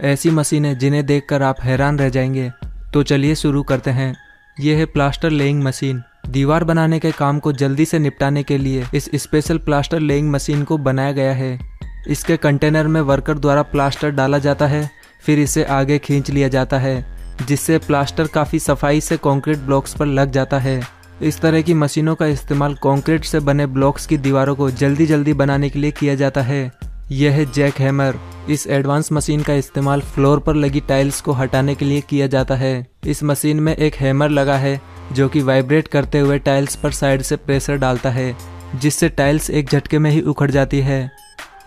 ऐसी मशीनें जिन्हें देखकर आप हैरान रह जाएँगे। तो चलिए शुरू करते हैं। यह है प्लास्टर लेइंग मशीन। दीवार बनाने के काम को जल्दी से निपटाने के लिए इस स्पेशल प्लास्टर लेइंग मशीन को बनाया गया है। इसके कंटेनर में वर्कर द्वारा प्लास्टर डाला जाता है, फिर इसे आगे खींच लिया जाता है, जिससे प्लास्टर काफ़ी सफ़ाई से कंक्रीट ब्लॉक्स पर लग जाता है। इस तरह की मशीनों का इस्तेमाल कंक्रीट से बने ब्लॉक्स की दीवारों को जल्दी जल्दी बनाने के लिए किया जाता है। यह है जैक हैमर। इस एडवांस मशीन का इस्तेमाल फ्लोर पर लगी टाइल्स को हटाने के लिए किया जाता है। इस मशीन में एक हैमर लगा है, जो कि वाइब्रेट करते हुए टाइल्स पर साइड से प्रेशर डालता है, जिससे टाइल्स एक झटके में ही उखड़ जाती है।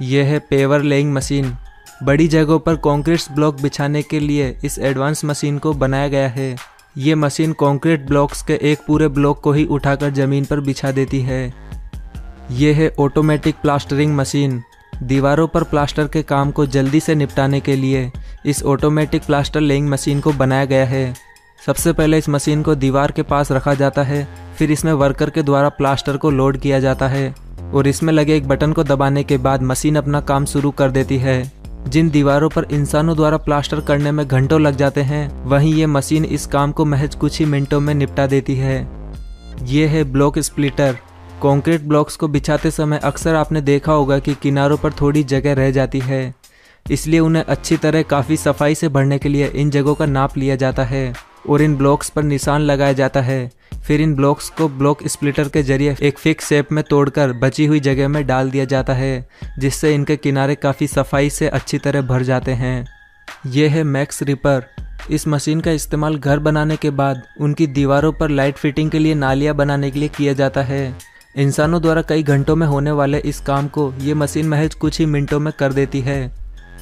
यह है पेवर लेइंग मशीन। बड़ी जगहों पर कॉन्क्रीट ब्लॉक बिछाने के लिए इस एडवांस मशीन को बनाया गया है। ये मशीन कॉन्क्रीट ब्लॉक्स के एक पूरे ब्लॉक को ही उठाकर ज़मीन पर बिछा देती है। ये है ऑटोमेटिक प्लास्टरिंग मशीन। दीवारों पर प्लास्टर के काम को जल्दी से निपटाने के लिए इस ऑटोमेटिक प्लास्टर लेइंग मशीन को बनाया गया है। सबसे पहले इस मशीन को दीवार के पास रखा जाता है, फिर इसमें वर्कर के द्वारा प्लास्टर को लोड किया जाता है और इसमें लगे एक बटन को दबाने के बाद मशीन अपना काम शुरू कर देती है। जिन दीवारों पर इंसानों द्वारा प्लास्टर करने में घंटों लग जाते हैं, वहीं ये मशीन इस काम को महज कुछ ही मिनटों में निपटा देती है। ये है ब्लॉक स्प्लिटर कंक्रीट ब्लॉक्स को बिछाते समय अक्सर आपने देखा होगा कि किनारों पर थोड़ी जगह रह जाती है। इसलिए उन्हें अच्छी तरह काफ़ी सफ़ाई से भरने के लिए इन जगहों का नाप लिया जाता है और इन ब्लॉक्स पर निशान लगाया जाता है। फिर इन ब्लॉक्स को ब्लॉक स्प्लिटर के ज़रिए एक फिक्स शेप में तोड़कर बची हुई जगह में डाल दिया जाता है, जिससे इनके किनारे काफ़ी सफ़ाई से अच्छी तरह भर जाते हैं। यह है मैक्स रिपर। इस मशीन का इस्तेमाल घर बनाने के बाद उनकी दीवारों पर लाइट फिटिंग के लिए नालियाँ बनाने के लिए किया जाता है। इंसानों द्वारा कई घंटों में होने वाले इस काम को ये मशीन महज कुछ ही मिनटों में कर देती है।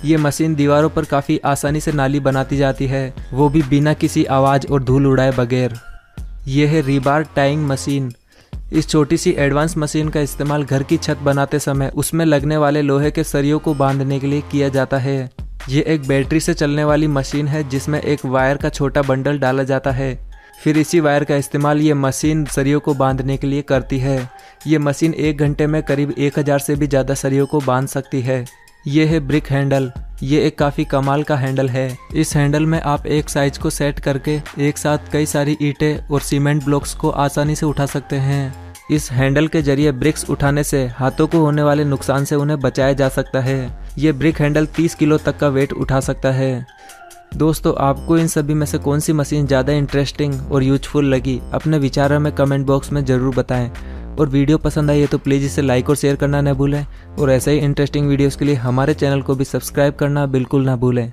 ये मशीन दीवारों पर काफ़ी आसानी से नाली बनाती जाती है, वो भी बिना किसी आवाज़ और धूल उड़ाए बगैर। ये है रिबार टाइंग मशीन। इस छोटी सी एडवांस मशीन का इस्तेमाल घर की छत बनाते समय उसमें लगने वाले लोहे के सरियों को बांधने के लिए किया जाता है। ये एक बैटरी से चलने वाली मशीन है जिसमें एक वायर का छोटा बंडल डाला जाता है। फिर इसी वायर का इस्तेमाल ये मशीन सरियों को बांधने के लिए करती है। ये मशीन एक घंटे में करीब एक हज़ार से भी ज़्यादा सरियों को बाँध सकती है। ये है ब्रिक हैंडल। ये एक काफ़ी कमाल का हैंडल है। इस हैंडल में आप एक साइज़ को सेट करके एक साथ कई सारी ईंटें और सीमेंट ब्लॉक्स को आसानी से उठा सकते हैं। इस हैंडल के ज़रिए ब्रिक्स उठाने से हाथों को होने वाले नुकसान से उन्हें बचाया जा सकता है। ये ब्रिक हैंडल 30 किलो तक का वेट उठा सकता है। दोस्तों, आपको इन सभी में से कौन सी मशीन ज़्यादा इंटरेस्टिंग और यूजफुल लगी? अपने विचारों में कमेंट बॉक्स में ज़रूर बताएँ। और वीडियो पसंद आई है तो प्लीज़ इसे लाइक और शेयर करना न भूलें। और ऐसे ही इंटरेस्टिंग वीडियोस के लिए हमारे चैनल को भी सब्सक्राइब करना बिल्कुल ना भूलें।